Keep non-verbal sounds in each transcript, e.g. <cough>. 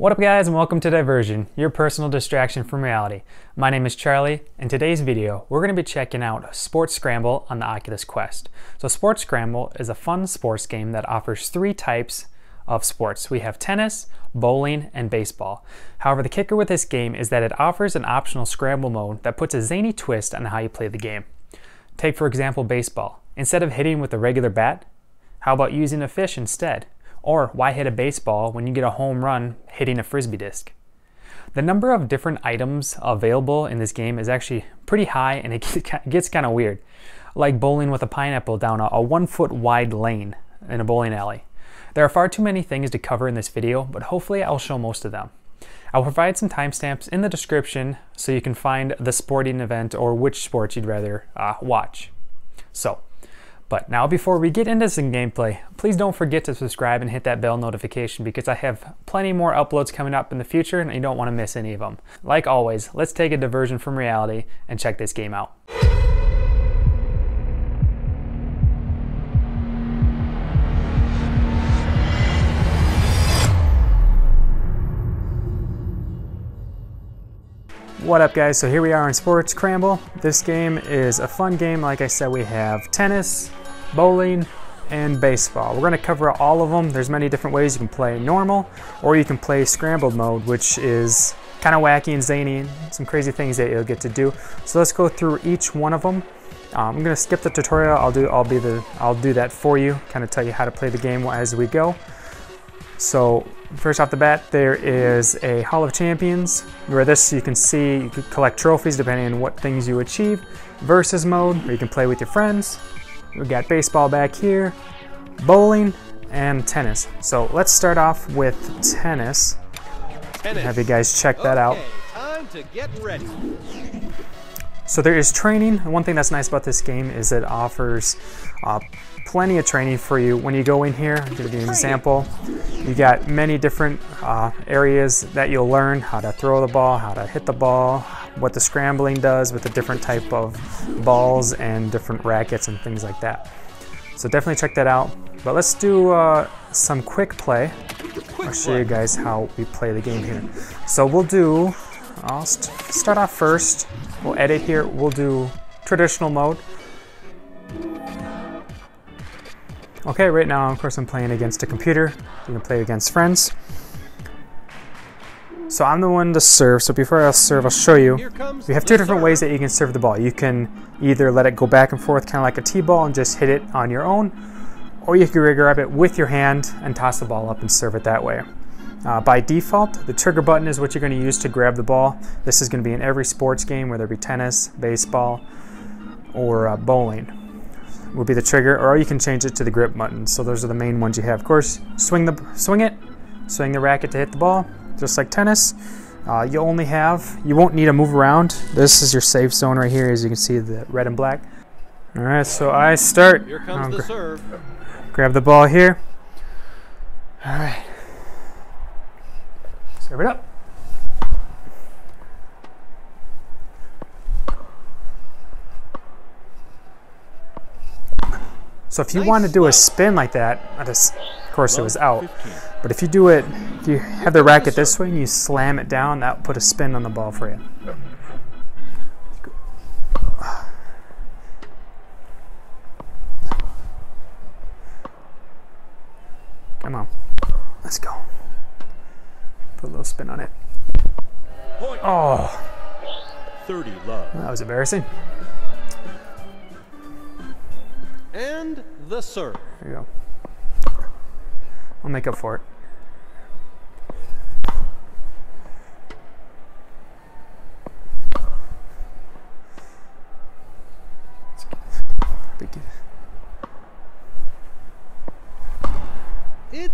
What up guys and welcome to DyVRsion, your personal distraction from reality. My name is Charlie. In today's video, we're going to be checking out Sports Scramble on the Oculus Quest. So Sports Scramble is a fun sports game that offers three types of sports. We have tennis, bowling, and baseball. However, the kicker with this game is that it offers an optional scramble mode that puts a zany twist on how you play the game. Take for example baseball. Instead of hitting with a regular bat, how about using a fish instead? Or why hit a baseball when you get a home run hitting a frisbee disc? The number of different items available in this game is actually pretty high and it <laughs> gets kind of weird. Like bowling with a pineapple down a one foot wide lane in a bowling alley. There are far too many things to cover in this video, but hopefully I'll show most of them. I'll provide some timestamps in the description so you can find the sporting event or which sports you'd rather uh, watch. So, but now before we get into some gameplay, please don't forget to subscribe and hit that bell notification because I have plenty more uploads coming up in the future and you don't want to miss any of them. Like always, let's take a diversion from reality and check this game out. What up guys, so here we are in Sports Scramble. This game is a fun game. Like I said, we have tennis, bowling, and baseball. We're going to cover all of them. There's many different ways you can play normal, or you can play scrambled mode, which is kind of wacky and zany, some crazy things that you'll get to do. So let's go through each one of them. Um, I'm going to skip the tutorial. I'll do I'll be the I'll do that for you, kind of tell you how to play the game as we go. So first off the bat, there is a Hall of Champions, where this you can see you can collect trophies depending on what things you achieve. Versus mode, where you can play with your friends. We got baseball back here, bowling, and tennis. So let's start off with tennis. tennis. Have you guys check that okay, out. Time to get ready. So there is training. One thing that's nice about this game is it offers uh, plenty of training for you when you go in here. i give you an example. You got many different uh, areas that you'll learn how to throw the ball, how to hit the ball, what the scrambling does with the different type of balls and different rackets and things like that. So definitely check that out. But let's do uh, some quick play. I'll show you guys how we play the game here. So we'll do, I'll st start off first. We'll edit here. We'll do traditional mode. Okay, right now, of course, I'm playing against a computer. You can play against friends. So I'm the one to serve. So before I serve, I'll show you. We have two different ways that you can serve the ball. You can either let it go back and forth, kind of like a t-ball, and just hit it on your own, or you can grab it with your hand and toss the ball up and serve it that way. Uh, by default, the trigger button is what you're going to use to grab the ball. This is going to be in every sports game, whether it be tennis, baseball, or uh, bowling will be the trigger, or you can change it to the grip button. So those are the main ones you have. Of course, swing the swing it, swing the racket to hit the ball, just like tennis. Uh, you only have, you won't need to move around. This is your safe zone right here, as you can see the red and black. All right, so I start. Here comes um, the serve. Grab the ball here. All right. Serve it up. So if you nice want to do a spin like that, of course it was out. But if you do it, if you have the racket this way and you slam it down, that will put a spin on the ball for you. Come on. Let's go. Put a little spin on it. Oh. 30 love. That was embarrassing. And the serve. There you go. I'll make up for it.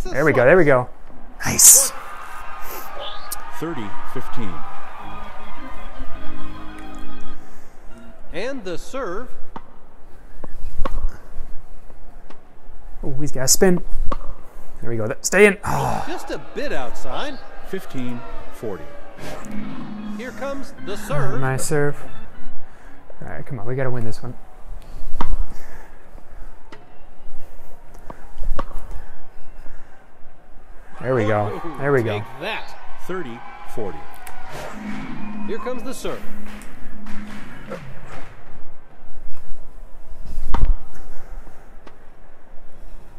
there we go, there we go. Nice. 30 15. And the serve Oh, he's got a spin. There we go. Stay in. Oh. Just a bit outside. 15 40. Here comes the serve. My serve. All right, come on. We got to win this one. There we go. Oh, there we go. that. 30 40. Here comes the serve.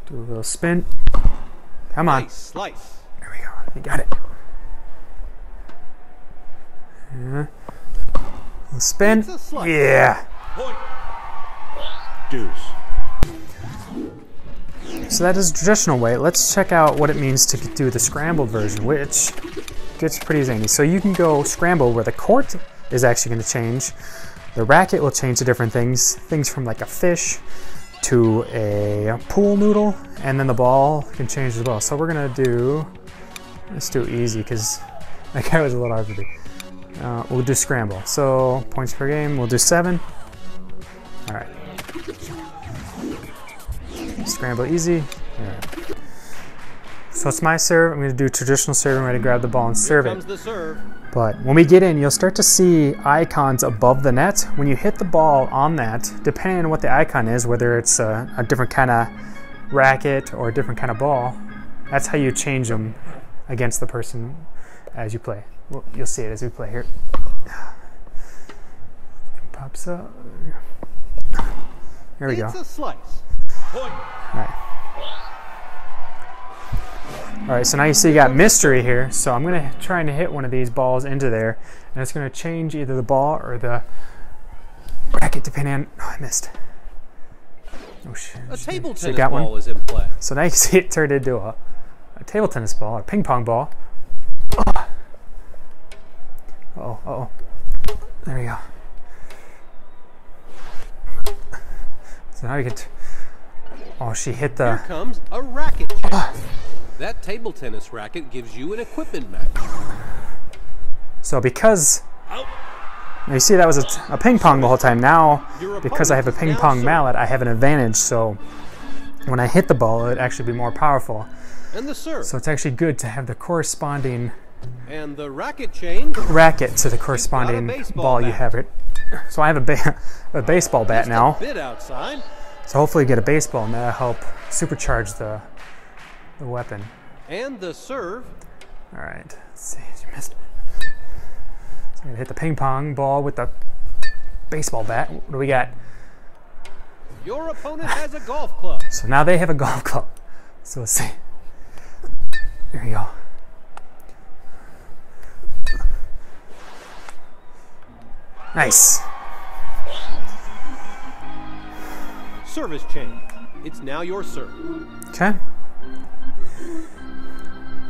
Do a little spin. Come on. Nice slice. There we go. You got it. Yeah. Little spin. It's a slice. Yeah. Point. Deuce. So that is the traditional way. Let's check out what it means to do the scrambled version, which gets pretty zany. So you can go scramble where the court is actually going to change. The racket will change to different things, things from like a fish to a pool noodle, and then the ball can change as well. So we're gonna do, let's do easy because <laughs> that guy was a little hard to do. Uh, we'll do scramble. So points per game, we'll do seven. All right. Scramble easy. Alright. So it's my serve. I'm going to do traditional serve. I'm going to grab the ball and serve it. serve. But when we get in, you'll start to see icons above the net. When you hit the ball on that, depending on what the icon is, whether it's a, a different kind of racket or a different kind of ball, that's how you change them against the person as you play. Well, you'll see it as we play here. Pops up. There we go. It's a slice. Point. All right, so now you see you got mystery here. So I'm gonna try and hit one of these balls into there, and it's gonna change either the ball or the racket depending on. Oh, I missed. Oh shit! A table tennis got one. ball is in play. So now you <laughs> see it turned into a, a table tennis ball, a ping pong ball. Oh, oh, oh. There we go. So now you get. Oh, she hit the. Here comes a racket uh, change. That table tennis racket gives you an equipment match. So because now you see that was a ping pong the whole time. Now because I have a ping pong mallet, I have an advantage. So when I hit the ball, it would actually be more powerful. And the serve. So it's actually good to have the corresponding and the racket change. racket to the corresponding ball you have it. So I have a, ba- <laughs> a baseball bat Just now. A. So hopefully you get a baseball and that'll help supercharge the the weapon. And the serve. All right. Let's see. You missed. So I'm gonna hit the ping pong ball with the baseball bat. What do we got? Your opponent has a golf club. <laughs> So now they have a golf club. So let's see. There you go. Nice. Service change. It's now your serve. Okay.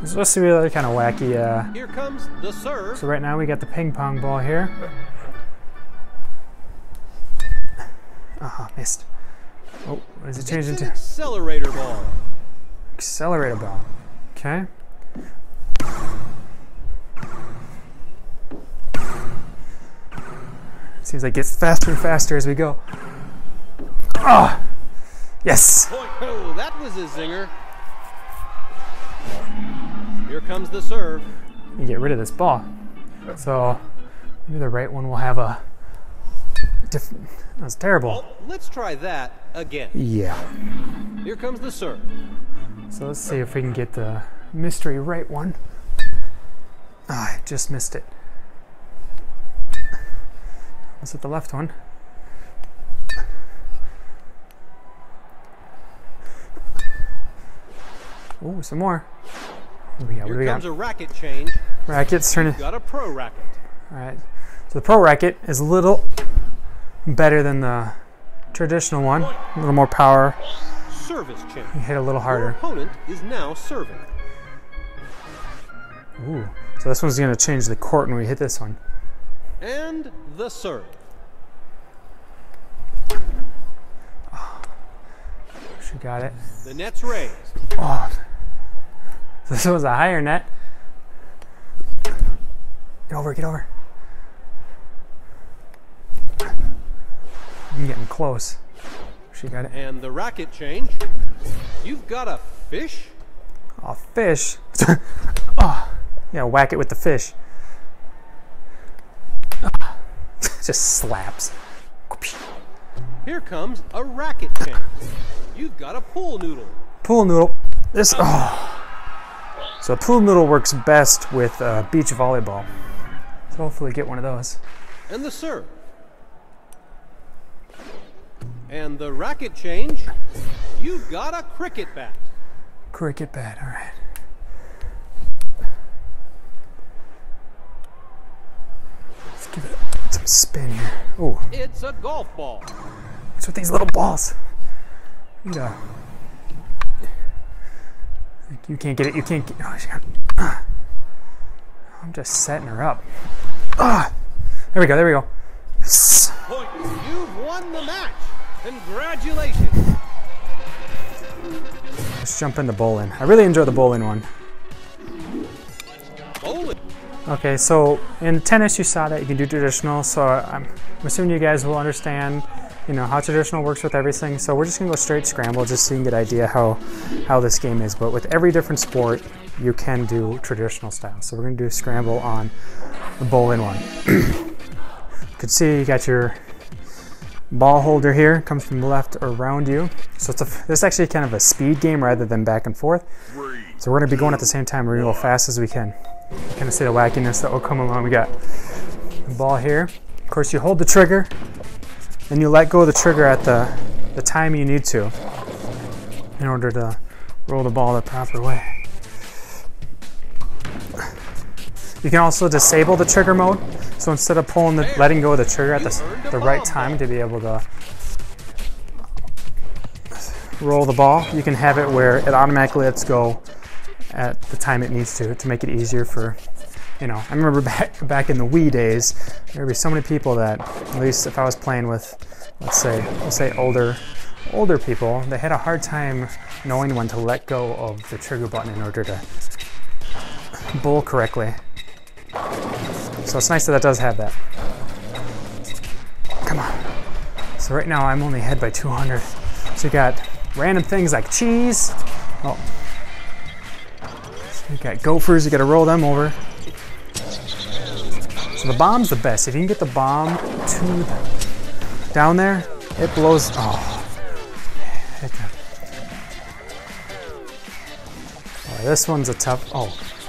So let's see the other kind of wacky. Uh, Here comes the serve. so right now we got the ping pong ball here. Ah, missed. Oh, is it change It's an into? accelerator ball. Accelerator ball. Okay. Seems like it gets faster and faster as we go. Ah! Yes! Point. Oh, that was a zinger. Here comes the serve. You get rid of this ball. So maybe the right one will have a different. That's terrible. Oh, let's try that again. Yeah. Here comes the serve. So let's see if we can get the mystery right one. Ah, I just missed it. Was it the left one? Oh, some more. What do we got? What do we comes got? a racket change. Rackets turning. Got a pro racket. All right. So the Pro Racket is a little better than the traditional one. A little more power. Service change. You hit a little Your harder. opponent is now serving. Ooh. So this one's going to change the court when we hit this one. And the serve. Oh, she got it. The net's raised. Oh. <laughs> This was a higher net. Get over, get over. I'm getting close. She got it. And the racket change. You've got a fish. Oh, fish. <laughs> oh. Yeah, whack it with the fish. <laughs> Just slaps. Here comes a racket change. You've got a pool noodle. Pool noodle. This. Oh. So pool noodle works best with uh, beach volleyball. So hopefully get one of those. And the serve. And the racket change. You've got a cricket bat. Cricket bat, all right. Let's give it some spin here. Oh, It's a golf ball. what's with these little balls? Yeah. You can't get it. You can't get. Oh, she got, ah. I'm just setting her up. Ah, there we go. There we go. Yes. You've won the match. Congratulations. Let's jump into bowling. I really enjoy the bowling one. Bowling. Okay, so in tennis you saw that you can do traditional, so I'm assuming you guys will understand, you know, how traditional works with everything. So we're just gonna go straight scramble just so you can get an idea how how this game is. But with every different sport, you can do traditional style. So we're gonna do a scramble on the bowling one. <clears throat> you can see you got your ball holder here, comes from the left around you. So it's a, this is actually kind of a speed game rather than back and forth. So we're gonna be going at the same time. We're gonna go fast as we can. Kind of see the wackiness that will come along. We got the ball here. Of course, you hold the trigger, and you let go of the trigger at the the time you need to in order to roll the ball the proper way. You can also disable the trigger mode. So instead of pulling the, letting go of the trigger at the, the right time to be able to roll the ball, you can have it where it automatically lets go at the time it needs to to make it easier for you know i remember back back in the Wii days there would be so many people that at least if i was playing with let's say let's say older older people they had a hard time knowing when to let go of the trigger button in order to bowl correctly. So it's nice that that does have that. Come on. So right now i'm only ahead by 200 so you got random things like cheese. Oh. You got gophers, you gotta roll them over. So the bomb's the best. If you can get the bomb to the, down there, it blows. Oh. This one's a tough. Oh,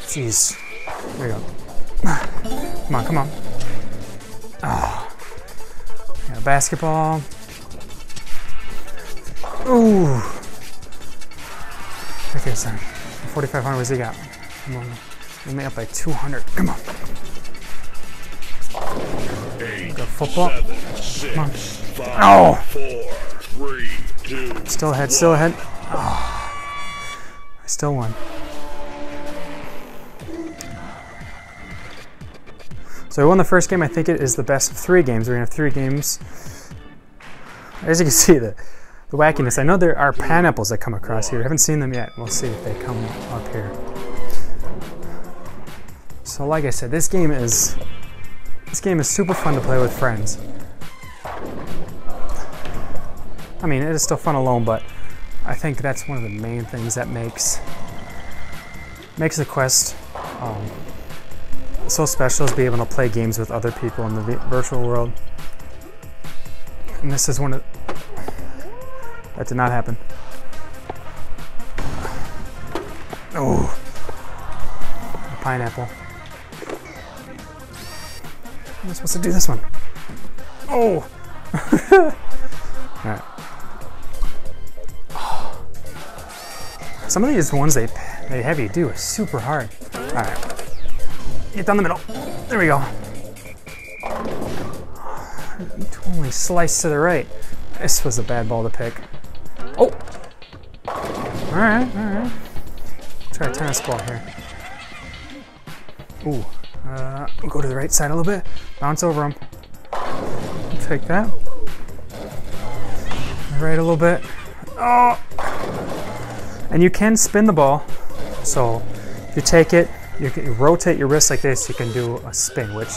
jeez. There you go. <sighs> Come on, come on. Oh. Yeah, basketball. Ooh. Okay, son. 4,500, what's he got? We made up by 200. Come on. Football. Come on. Oh! Still ahead, still ahead. Oh. I still won. So I won the first game. I think it is the best of three games. We're gonna have three games. As you can <laughs> see, the the wackiness. I know there are pineapples that come across here. I haven't seen them yet. We'll see if they come up here. So like I said, this game is this game is super fun to play with friends. I mean, it is still fun alone, but I think that's one of the main things that makes makes the quest um, so special is being able to play games with other people in the virtual world. And this is one of that did not happen. Oh, pineapple. I'm supposed to do this one. Oh. <laughs> All right. <sighs> Some of these ones they they have you do are super hard. All right. Get down the middle. There we go. <sighs> Totally sliced to the right. This was a bad ball to pick. Oh! Alright, alright. Try a tennis ball here. Ooh. Uh, go to the right side a little bit. Bounce over him. Take that. Right a little bit. Oh! And you can spin the ball. So if you take it, you can rotate your wrist like this, you can do a spin, which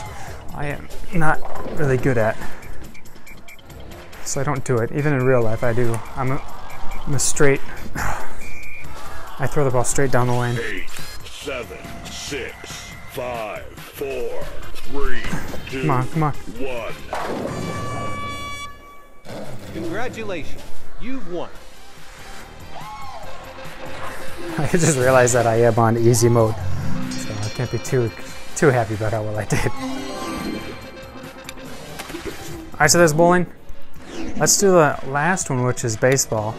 I am not really good at. So I don't do it. Even in real life, I do. I'm a, I'm a straight. <sighs> I throw the ball straight down the lane. Eight, seven, six, five, four, three, two, Come on, come on. one. Congratulations. You've won. <laughs> I just realized that I am on easy mode, so I can't be too too happy about how well I did. Alright, so there's bowling. Let's do the last one, which is baseball.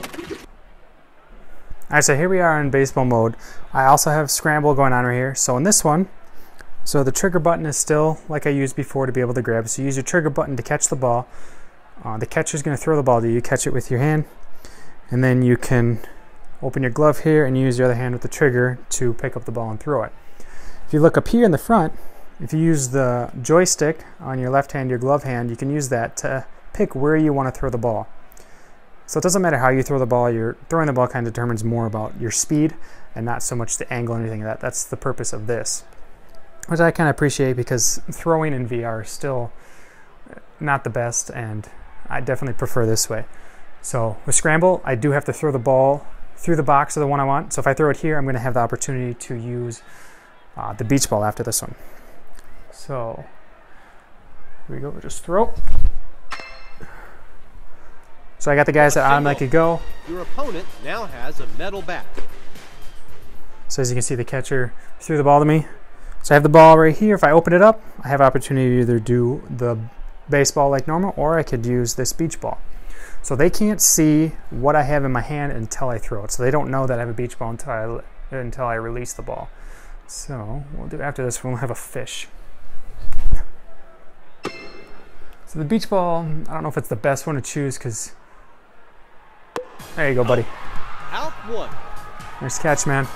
Alright, so here we are in baseball mode. I also have scramble going on right here. So in this one, so the trigger button is still like I used before to be able to grab. So you use your trigger button to catch the ball. Uh, the catcher is going to throw the ball to you. You catch it with your hand, and then you can open your glove here and use your other hand with the trigger to pick up the ball and throw it. If you look up here in the front, if you use the joystick on your left hand, your glove hand, you can use that to pick where you want to throw the ball. So it doesn't matter how you throw the ball, you're throwing the ball kind of determines more about your speed and not so much the angle or anything like that. That's the purpose of this. Which I kind of appreciate because throwing in VR is still not the best and I definitely prefer this way. So with Scramble, I do have to throw the ball through the box of the one I want. So if I throw it here, I'm going to have the opportunity to use uh, the beach ball after this one. So here we go, just throw. So I got the guys that automatically go. Your opponent now has a metal bat. So as you can see, the catcher threw the ball to me. So I have the ball right here. If I open it up, I have opportunity to either do the baseball like normal, or I could use this beach ball. So they can't see what I have in my hand until I throw it. So they don't know that I have a beach ball until I, until I release the ball. So we'll do after this, we'll have a fish. So the beach ball, I don't know if it's the best one to choose because there you go, buddy. Out one. Nice catch, man.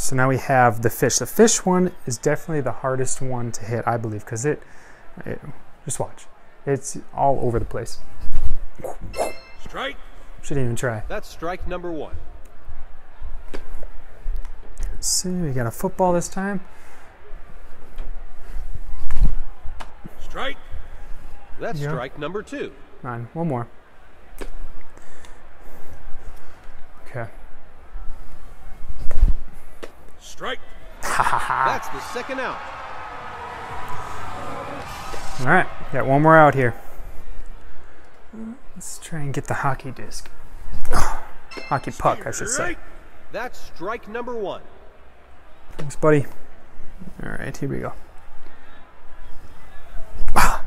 So now we have the fish. The fish one is definitely the hardest one to hit, I believe, because it, it, just watch. It's all over the place. Strike. Shouldn't even try. That's strike number one. Let's see, we got a football this time. Strike. That's Yeah. strike number two. On, one more. Okay. Strike. That's the second out. All right, got one more out here. Let's try and get the hockey disc. <sighs> Hockey puck, I should say. Strike. That's strike number one. Thanks, buddy. All right, here we go. <sighs>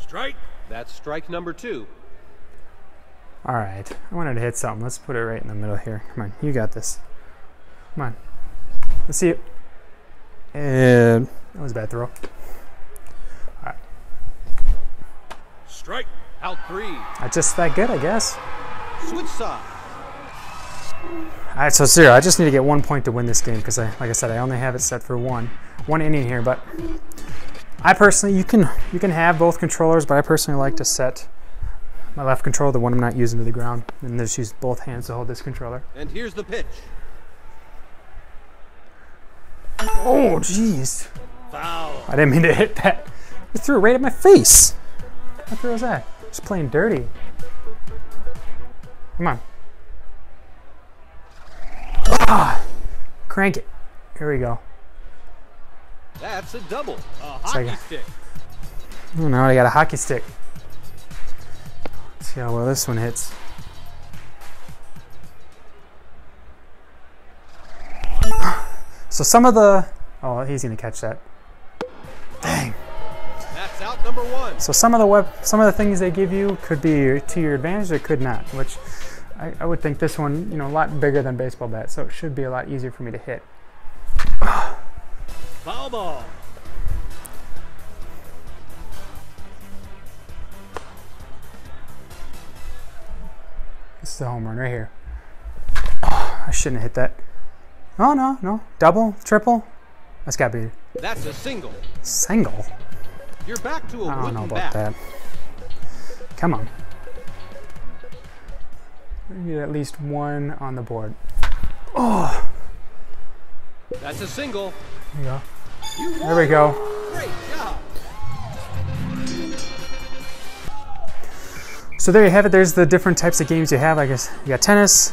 Strike. That's strike number two. All right, I wanted to hit something. Let's put it right in the middle here. Come on, you got this. Come on. Let's see it. And that was a bad throw. All right. Strike. Out three. Not just that good, I guess. Switch side. All right, so zero. I just need to get one point to win this game because, I, like I said, I only have it set for one, one inning here. But I personally, you can you can have both controllers, but I personally like to set my left controller, the one I'm not using, to the ground, and just use both hands to hold this controller. And here's the pitch. Oh, jeez. Foul. I didn't mean to hit that. It threw it right at my face. What throw was that? Just playing dirty. Come on. Ah, crank it. Here we go. That's a double. A like hockey a- stick. Oh, now I got a hockey stick. Let's see how well this one hits. So some of the, oh, he's gonna catch that. Dang. That's out number one. So some of the web, some of the things they give you could be to your advantage, or could not. Which I, I would think this one, you know, a lot bigger than baseball bat, so it should be a lot easier for me to hit. <sighs> Foul ball. This is a home run right here. <sighs> I shouldn't have hit that. Oh no, no, double, triple. That's gotta be That's a single. single. You're back to a I don't wooden know about bat. that. Come on. We get at least one on the board. Oh. That's a single. There we go. You There we go. Great job. So there you have it. There's the different types of games you have. I guess you got tennis,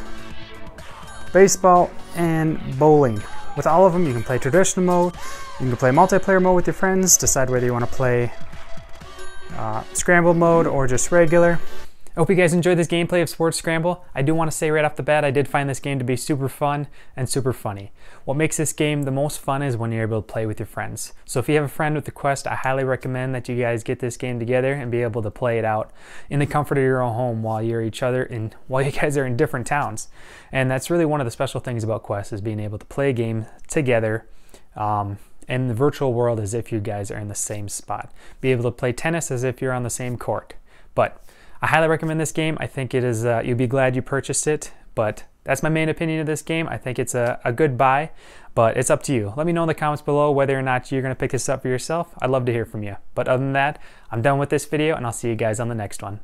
baseball, and bowling. With all of them, you can play traditional mode. You can play multiplayer mode with your friends. Decide whether you want to play uh, scramble mode or just regular. I hope you guys enjoyed this gameplay of Sports Scramble. I do want to say right off the bat, I did find this game to be super fun and super funny. What makes this game the most fun is when you're able to play with your friends. So if you have a friend with the Quest, I highly recommend that you guys get this game together and be able to play it out in the comfort of your own home while you're each other in <laughs> while you guys are in different towns. And that's really one of the special things about Quest is being able to play a game together. Um, in the virtual world as if you guys are in the same spot. Be able to play tennis as if you're on the same court. But I highly recommend this game. I think it is, uh, you'll be glad you purchased it, but that's my main opinion of this game. I think it's a, a good buy, but it's up to you. Let me know in the comments below whether or not you're going to pick this up for yourself. I'd love to hear from you. But other than that, I'm done with this video, and I'll see you guys on the next one.